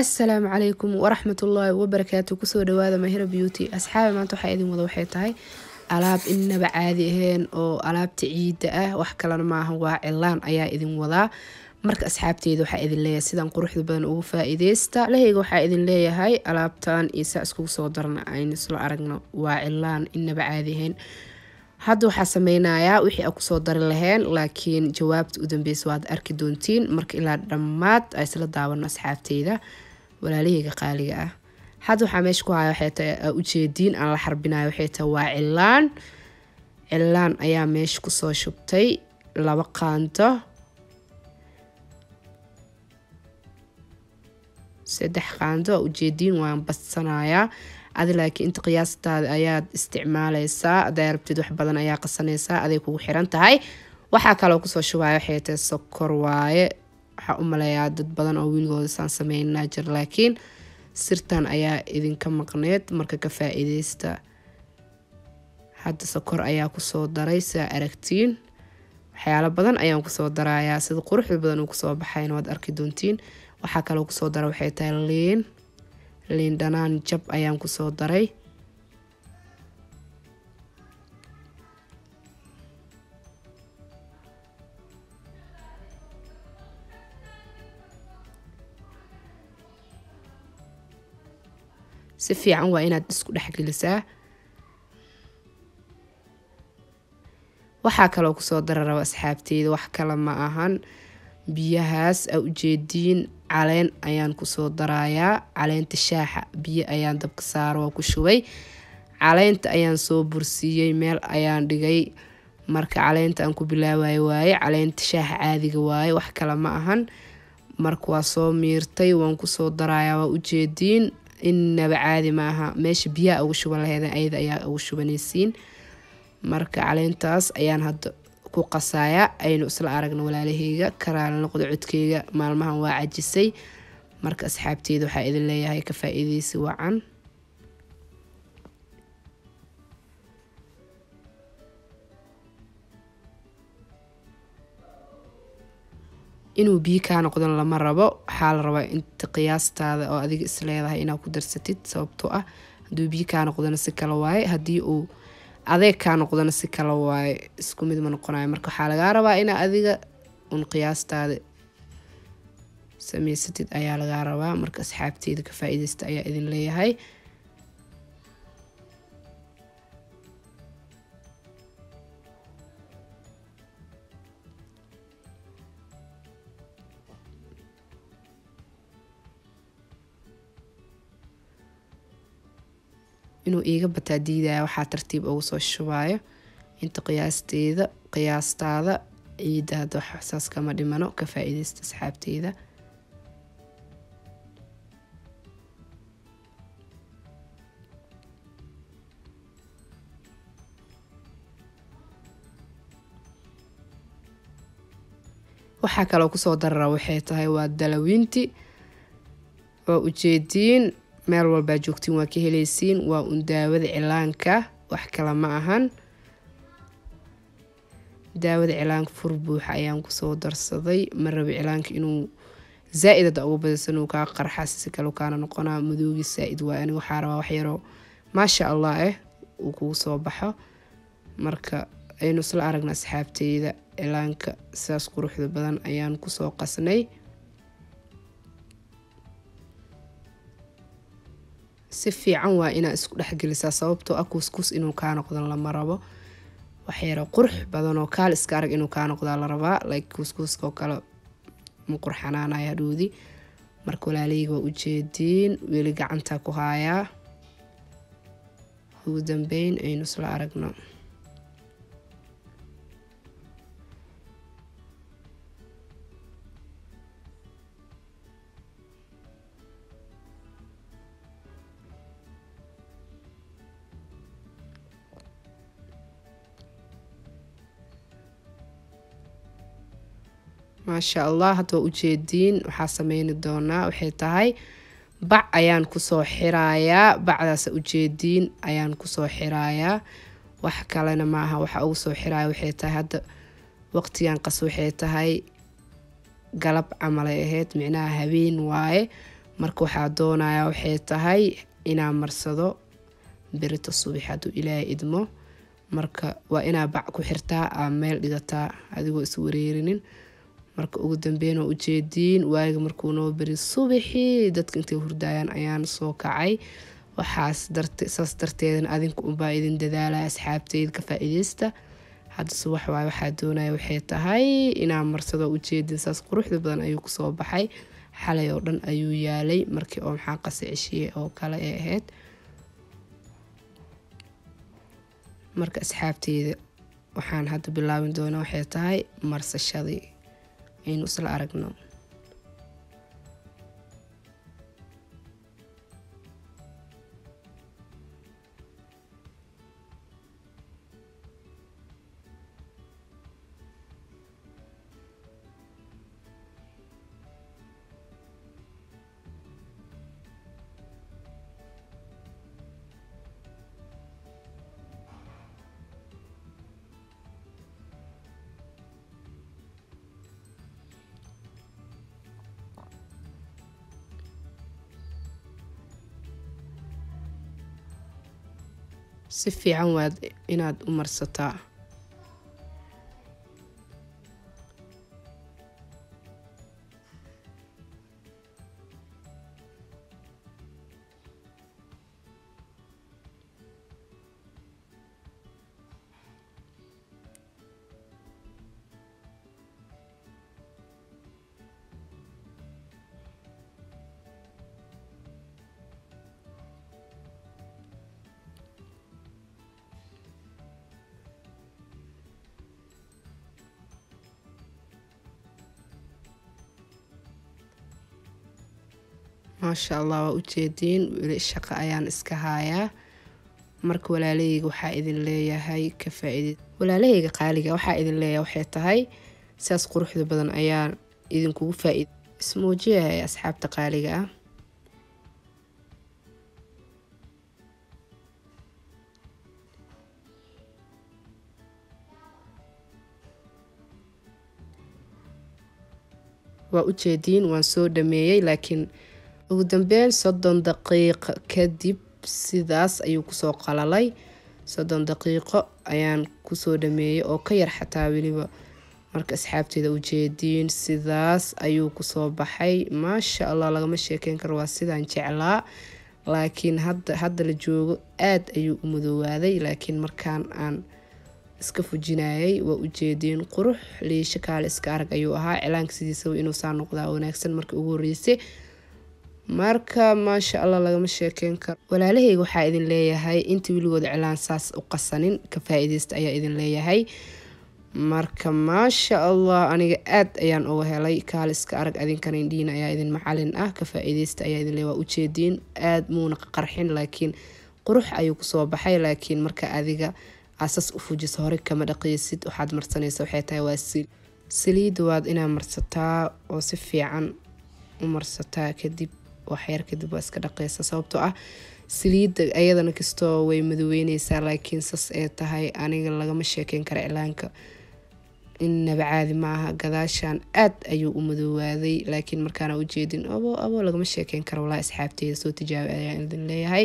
asalaamu calaykum waraxmatullaahi wabarakaatu ku soo dhawaada mahira beauty. Asxaabi maanta waxaa idin wada waxay tahay alaab inaba caadi aheen oo alaabta ciida ah. Wax kalena maaha waa cilaan ayaa idin wadaa marka asxaabteeda waxaa idin leeyahay sidaan quruxda badan ugu faa-iideysta waxaa idin leeyahay alaabtan iyo saa iskugu soo darna aynu isla aragno waa cilaan inaba caadi aheen hadda waxaa sameynayaa wixii a ku soo dari laheen laakiin jawaabta u dambeysa waad arki doontiin. Marka ilaa dhammaad a isla daawano asxaabteyda walaalaheyga qaaliga ah. Hadda waxaa meesha ku haya waxay tahay aa ujeediin aan la xarbinayo waxay tahay waa cilaan cilaan ayaa meesha ku soo shubtay laba qaanto. Saddex qaanto aa ujeediin waan badsanayaa adi laakiin inta qiyaastaada ayaad isticmaaleysaa aday rabtid wax badan ayaa qasanaysaa aday kugu xiran tahay. Waxaa kaloo ku soo shubaya waxay tahay sokor waaye waxaa u maleeyaa dad badan oo wiilgooda saan sameynaa jir laakiin sirtan ayaa idinka maqneed. Marka ka faa-iideysta hadda sokor ayaa ku soo daray sidaa aragtiin waxyaalo badan ayaan ku soo darayaa. Sida quruxda badan uu ku soo baxayna waad arki doontiin. Waxaa kaloo ku soo dara waxay tahay liin liin dhanaan jab ayaan ku soo daray si fiican waa inaad isku dhexgelisaa waxaa kaloo ku soo dara raba asxaabteyda wax kale ma ahan. Biyahaas aa ujeediin caleen ayaan ku soo darayaa caleenta shaaxa biyo ayaan dabka saaro waa ku shubay. Caleenta ayaan soo bursiiyey meel ayaan dhigay. Marka caleenta aan ku bilaawayo waaye caleenta shaaxa caadiga waaye wax kale ma ahan. Marka waa soo miirtay waan ku soo darayaa waa ujeediin inaba caadi ma aha meesha biyaha ugu shuban laheedeen ayada ayaa ugu shubanaysiin. Marka caleentaas ayaan hadda ku qasaaya aynu isla aragna walaalaheyga karaala noqdo codkeyga maalmahan waa cajisay. Marka asxaabteeda waxaa idin leeyahay ka faa-iideysi wacan inuu biyo kaa noqdan lama rabo. Waxaa la rabaa inta qiyaastaada oo adiga isleedahay inaad ku darsatid sababtoo ah hadduu biyo kaa noqdana si kale waaye. Haddii uu adeeg kaa noqdana si kale waaye isku mid ma noqonayo marka waxaa lagaa rabaa inaa adiga un qiyaastaada sameysatid ayaa lagaa rabaa. Marka asxaabteeda ka faa-iideysta ayaa idin leeyahay inuu iiga bataa diidaya waxaa tartiib ugu soo shubaayo. Inta qiyaasteeda qiyaastaada ciidda hadda wax saas kama dhimano ka faa-iideysta asxaabteeda. Waxaa kaloo ku soo darara waxay tahay waa dalawiinti waa ujeediin meel walbaa joogtiin waa ka heleysiin waa un daawada cilaanka wax kale ma ahan. Daawada cilaanka fur buuxa ayaan ku soo darsaday ma rabi cilaanka inuu zaa-id hadda ugu badaysan uu kaa qarxas si kale kaana noqonaa madoogi saa-id waa aniga waxaa rabaa waxyaroo maasha allah eh uu kugu soo baxo. Marka aynu isla aragna asxaabteyda cilaanka sidaas quruxda badan ayaan ku soo qasnay si fiican waa inaa isku dhexgelisaa sababtoo ah kuuskuus inuu kaa noqdan lama rabo. Waxyaro qurux badanoo kaal iska arag inuu kaa noqdaa la rabaa like kuuskuuskaoo kale ma qurxanaanaya hadhoodi marka walaaleyga waa ujeediin weli gacantaa ku haayaa ugu dambeyn aynu isla aragno maasha allah hadda waa ujeediin waxaa sameyni doonaa waxay tahay bac ayaan ku soo xirayaa bacdaasa ujeediin ayaan ku soo xirayaa wax kalena maaha waxa ugu soo xiraya waxay tahay hadda waqtigan qas waxay tahay galab camalay ahayd micnaha habeen waaye. Marka waxaa doonayaa waxay tahay inaa marsado berito subax hadduu ilaahay idmo. Marka waa inaa bac ku xirtaa aa meel dhigataa adigoo is wareerinin marka ugu dambeyn ujeediin waaga markuu noo beri subaxii dadka intay hurdaayaan ayaan soo kacay. Waxaas saas darteedana adinka unbaa idin dadaalaya asxaabteyda ka faa-ideysta hadda subax waay waxaa doonaya waxay tahay inaa marsado ujeedin saas quruxda badan ayuu ku soo baxay. Xalay oo dhan ayuu yaalay markii oo maxaa qase ceshiye oo kale ee ahayd. Marka asxaabteyda waxaan hadda bilaabin doonaa waxay tahay marsashadii aynu isla aragno si fiican waad inaad u marsataa maasha allah waa ujeediin weli shaqo ayaan iska haayaa. Marka walaalahayga waxaa idin leeyahay ka faa-id walaalahayga qaaliga waxaa idin leeyahay waxay tahay sidaas quruxda badan ayaan idinkugu faa-id ismuujiyahay asxaabta qaaliga ah. Waa ujeediin waan soo dhameeyey laakiin ugu dambeyn soddon daqiiqo kadib sidaas ayuu ku soo qalalay. Soddon daqiiqo ayaan ku soo dhameeyey oo ka yar xataa weliba. Marka asxaabteeda ujeediin sidaas ayuu ku soo baxay. Maasha allah lagama sheekeyn karo waa sidaan jeclaa. Laakiin hadda la joogo aad ayuu u madoowaaday laakiin markaan aan iska fujinayay waa ujeediin qurux liisho kaale iska arag ayuu ahaa. Cilaanka sidiisaba inuu saa noqdaa wanaagsan. Markii ugu horeysay marka maasha allah lagama sheekeyn karo. Walaalahayga waxaa idin leeyahay inta weligood cilaan saas u qasanin ka faa-ideysta ayaa idin leeyahay. Marka maasha allah aniga aad ayaan uga helay kaale iska arag adinkana indhiina ayaa idin macalin ah ka faa-ideysta ayaa idin leeyahay. Waa ujeediin aad muuna qarxin laakiin qurux ayuu ku soo baxay laakiin marka adiga asas u fujiso hore kama dhaqeysid waxaad marsanaysa waxay tahay waa saliida waad inaa marsataa oo si fiican u marsataa kadib waxyar kadib waa iska dhaqeysa. Sababtoo ah saliidda ayadana kastoo way madoweyneysaa laakiin sas ee tahay aniga lagama sheekeyn kara cilaanka. Innaba caadi maaha gadaashan aad ayuu u madoowaaday laakiin markaana ujeedin abo abo lagama sheekeyn karo walaa asxaabteeda soo tijaabi ayaan idin leeyahay